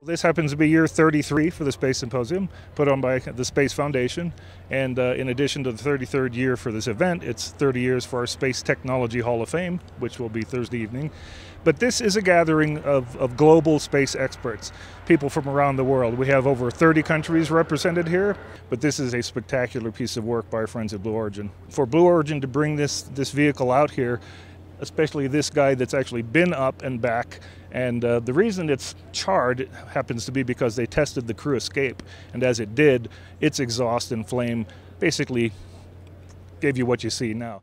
This happens to be year 33 for the Space Symposium, put on by the Space Foundation. And uh, in addition to the 33rd year for this event, it's 30 years for our Space Technology Hall of Fame, which will be Thursday evening. But this is a gathering of, of global space experts, people from around the world. We have over 30 countries represented here, but this is a spectacular piece of work by our friends at Blue Origin. For Blue Origin to bring this, this vehicle out here, especially this guy that's actually been up and back. And uh, the reason it's charred happens to be because they tested the crew escape. And as it did, its exhaust and flame basically gave you what you see now.